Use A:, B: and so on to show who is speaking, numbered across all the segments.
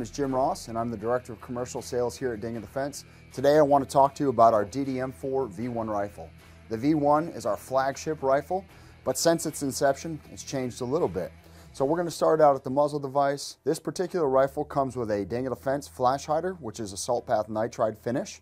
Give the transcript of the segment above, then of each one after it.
A: name is Jim Ross, and I'm the Director of Commercial Sales here at Daniel Defense. Today I want to talk to you about our DDM4 V1 rifle. The V1 is our flagship rifle, but since its inception, it's changed a little bit. So we're going to start out at the muzzle device. This particular rifle comes with a Daniel Defense flash hider, which is a salt bath nitride finish.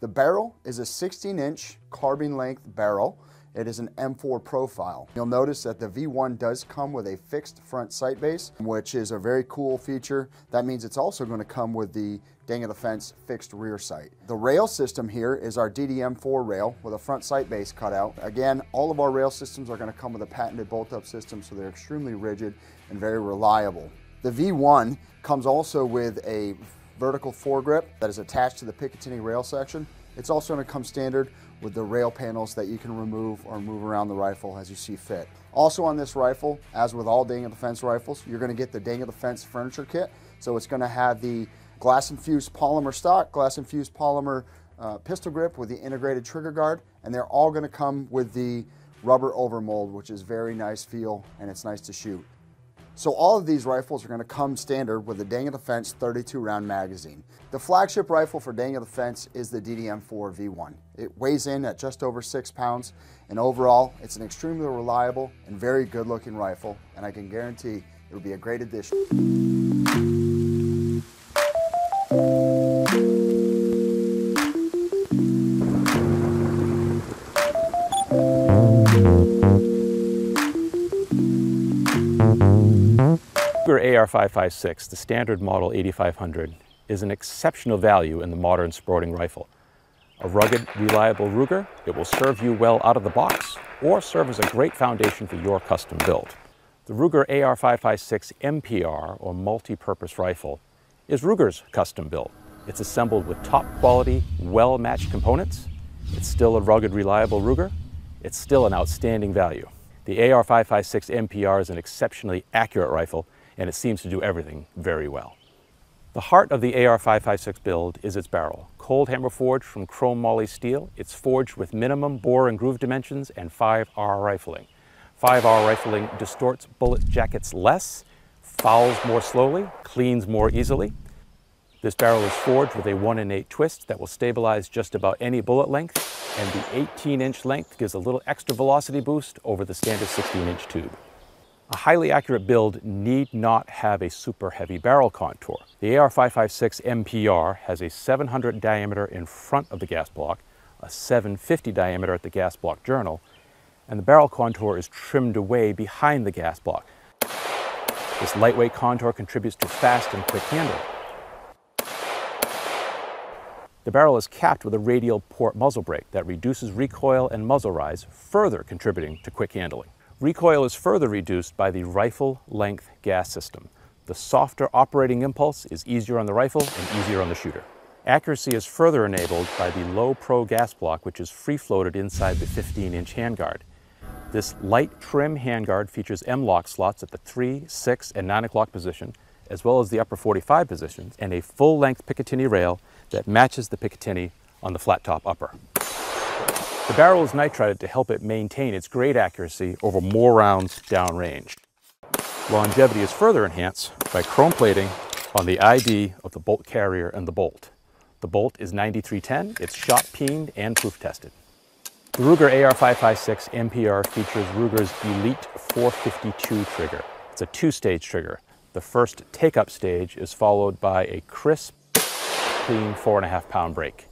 A: The barrel is a 16 inch carbine length barrel. It is an M4 profile. You'll notice that the V1 does come with a fixed front sight base, which is a very cool feature. That means it's also going to come with the Daniel Defense fixed rear sight. The rail system here is our DDM4 rail with a front sight base cutout. Again, all of our rail systems are going to come with a patented bolt-up system, so they're extremely rigid and very reliable. The V1 comes also with a vertical foregrip that is attached to the Picatinny rail section. It's also going to come standard with the rail panels that you can remove or move around the rifle as you see fit. Also on this rifle, as with all Daniel Defense rifles, you're going to get the Daniel Defense furniture kit. So it's going to have the glass infused polymer stock, glass infused polymer uh, pistol grip with the integrated trigger guard, and they're all going to come with the rubber overmold, which is very nice feel and it's nice to shoot. So all of these rifles are going to come standard with the Daniel Defense 32 round magazine. The flagship rifle for Daniel Defense is the DDM4 V1. It weighs in at just over six pounds and overall it's an extremely reliable and very good looking rifle and I can guarantee it'll be a great addition.
B: AR-556, the standard model 8500, is an exceptional value in the modern sporting rifle. A rugged, reliable Ruger, it will serve you well out of the box or serve as a great foundation for your custom build. The Ruger AR-556 MPR, or multi-purpose rifle, is Ruger's custom build. It's assembled with top quality, well-matched components. It's still a rugged, reliable Ruger. It's still an outstanding value. The AR-556 MPR is an exceptionally accurate rifle and it seems to do everything very well. The heart of the AR-556 build is its barrel. Cold hammer forged from chrome moly steel, it's forged with minimum bore and groove dimensions and 5R rifling. 5R rifling distorts bullet jackets less, fouls more slowly, cleans more easily. This barrel is forged with a 1 in 8 twist that will stabilize just about any bullet length, and the 18 inch length gives a little extra velocity boost over the standard 16 inch tube. A highly accurate build need not have a super heavy barrel contour. The AR-556 MPR has a 700 diameter in front of the gas block, a 750 diameter at the gas block journal, and the barrel contour is trimmed away behind the gas block. This lightweight contour contributes to fast and quick handling. The barrel is capped with a radial port muzzle brake that reduces recoil and muzzle rise, further contributing to quick handling. Recoil is further reduced by the rifle length gas system. The softer operating impulse is easier on the rifle and easier on the shooter. Accuracy is further enabled by the low pro gas block which is free floated inside the 15 inch handguard. This light trim handguard features M-LOK slots at the 3, 6, and 9 o'clock position, as well as the upper 45 positions, and a full-length Picatinny rail that matches the Picatinny on the flat top upper. The barrel is nitrided to help it maintain its great accuracy over more rounds downrange. Longevity is further enhanced by chrome plating on the ID of the bolt carrier and the bolt. The bolt is 9310, it's shot peened and proof tested. The Ruger AR556 MPR features Ruger's Elite 452 trigger. It's a two-stage trigger. The first take-up stage is followed by a crisp, clean four and a half pound break.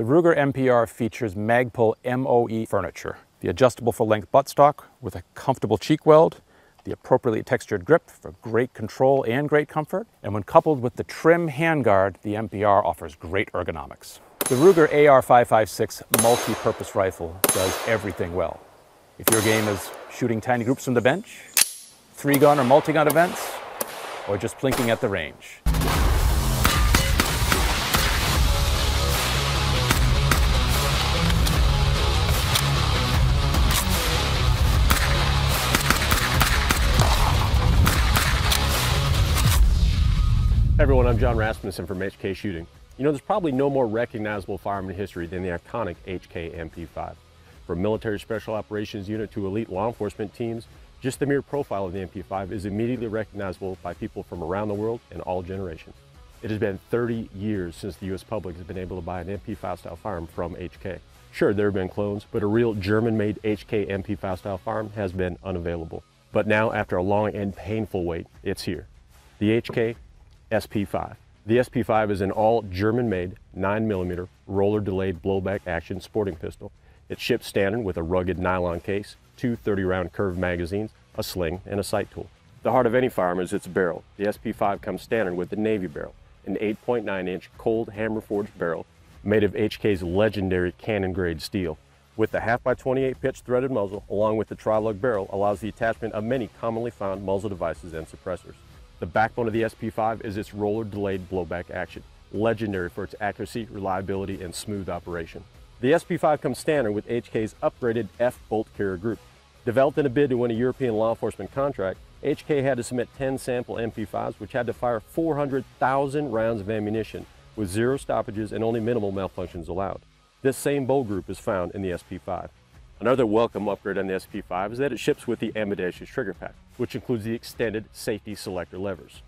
B: The Ruger MPR features Magpul MOE furniture, the adjustable for length buttstock with a comfortable cheek weld, the appropriately textured grip for great control and great comfort, and when coupled with the trim handguard, the MPR offers great ergonomics. The Ruger AR556 multi-purpose rifle does everything well. If your game is shooting tiny groups from the bench, three-gun or multi-gun events, or just plinking at the range,
C: everyone, I'm John Rasmussen from HK Shooting. You know, there's probably no more recognizable firearm in history than the iconic HK MP5. From military special operations unit to elite law enforcement teams, Just the mere profile of the MP5 is immediately recognizable by people from around the world and all generations. It has been 30 years since the U.S. public has been able to buy an MP5 style firearm from HK. Sure, there have been clones, but a real German-made HK MP5 style firearm has been unavailable. But now, after a long and painful wait, it's here. The HK SP5. The SP5 is an all German-made 9mm roller-delayed blowback action sporting pistol. It ships standard with a rugged nylon case, two 30-round curved magazines, a sling, and a sight tool. The heart of any firearm is its barrel. The SP5 comes standard with the Navy barrel, an 8.9-inch cold hammer-forged barrel made of HK's legendary cannon-grade steel. With the half by 28 pitch threaded muzzle, along with the tri-lug barrel, allows the attachment of many commonly found muzzle devices and suppressors. The backbone of the SP5 is its roller delayed blowback action, legendary for its accuracy, reliability, and smooth operation. The SP5 comes standard with HK's upgraded F bolt carrier group. Developed in a bid to win a European law enforcement contract, HK had to submit 10 sample MP5s which had to fire 400,000 rounds of ammunition with zero stoppages and only minimal malfunctions allowed. This same bolt group is found in the SP5. Another welcome upgrade on the SP5 is that it ships with the ambidextrous trigger pack, which includes the extended safety selector levers.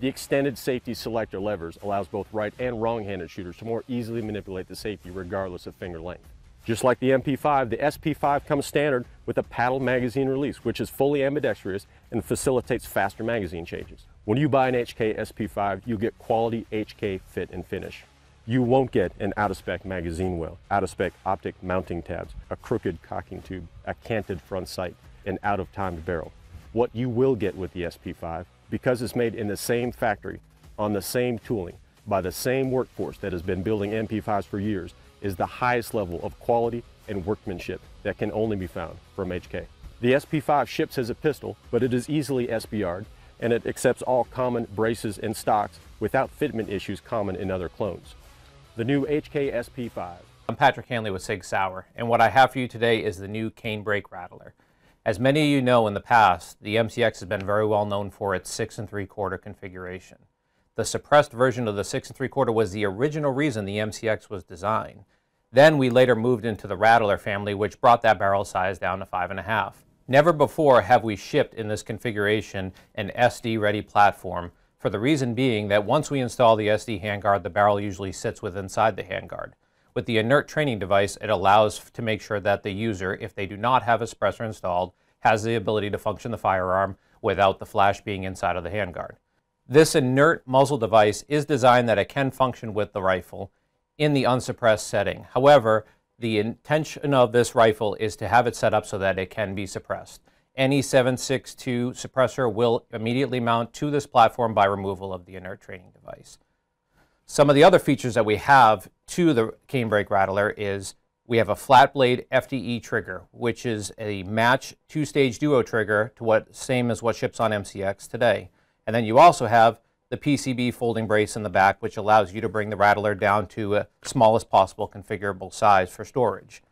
C: The extended safety selector levers allows both right and wrong-handed shooters to more easily manipulate the safety regardless of finger length. Just like the MP5, the SP5 comes standard with a paddle magazine release, which is fully ambidextrous and facilitates faster magazine changes. When you buy an HK SP5, you get quality HK fit and finish. You won't get an out-of-spec magazine well, out-of-spec optic mounting tabs, a crooked cocking tube, a canted front sight, an out-of-timed barrel. What you will get with the SP5, because it's made in the same factory, on the same tooling, by the same workforce that has been building MP5s for years, is the highest level of quality and workmanship that can only be found from HK. The SP5 ships as a pistol, but it is easily SBR'd, and it accepts all common braces and stocks without fitment issues common in other clones the new HK SP5.
D: I'm Patrick Hanley with Sig Sauer, and what I have for you today is the new canebrake rattler. As many of you know in the past, the MCX has been very well known for its 6 and 3 quarter configuration. The suppressed version of the 6 and 3 quarter was the original reason the MCX was designed. Then we later moved into the Rattler family, which brought that barrel size down to 5.5. Never before have we shipped in this configuration an SD-ready platform for the reason being that once we install the SD handguard, the barrel usually sits with inside the handguard. With the inert training device, it allows to make sure that the user, if they do not have a suppressor installed, has the ability to function the firearm without the flash being inside of the handguard. This inert muzzle device is designed that it can function with the rifle in the unsuppressed setting. However, the intention of this rifle is to have it set up so that it can be suppressed any 762 suppressor will immediately mount to this platform by removal of the inert training device. Some of the other features that we have to the canebrake rattler is we have a flat blade FDE trigger, which is a match two-stage duo trigger to what same as what ships on MCX today. And then you also have the PCB folding brace in the back, which allows you to bring the rattler down to a smallest possible configurable size for storage.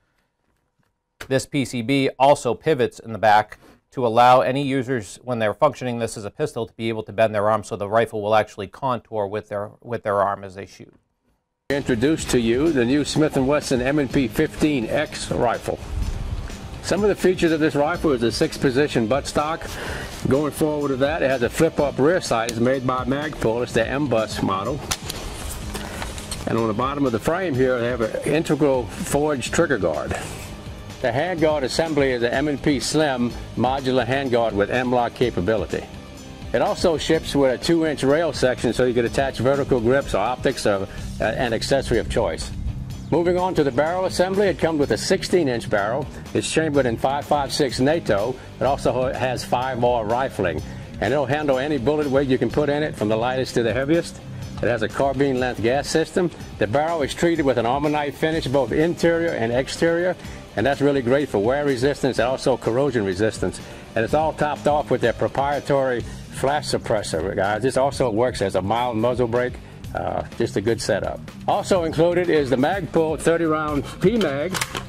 D: This PCB also pivots in the back to allow any users, when they're functioning this as a pistol, to be able to bend their arm so the rifle will actually contour with their, with their arm as they shoot.
E: Introduce to you the new Smith & Wesson M&P 15X rifle. Some of the features of this rifle is a six-position buttstock. Going forward with that, it has a flip-up rear sight. It's made by Magpul. It's the M-Bus model. And on the bottom of the frame here, they have an integral forged trigger guard. The handguard assembly is an M&P Slim modular handguard with M-LOK capability. It also ships with a 2-inch rail section so you can attach vertical grips or optics or uh, an accessory of choice. Moving on to the barrel assembly, it comes with a 16-inch barrel. It's chambered in 5.56 NATO. It also has 5-bore rifling, and it'll handle any bullet weight you can put in it, from the lightest to the heaviest. It has a carbine length gas system. The barrel is treated with an Armornite finish, both interior and exterior, and that's really great for wear resistance and also corrosion resistance. And it's all topped off with their proprietary flash suppressor, guys. This also works as a mild muzzle brake. Uh, just a good setup. Also included is the Magpul 30 round PMAG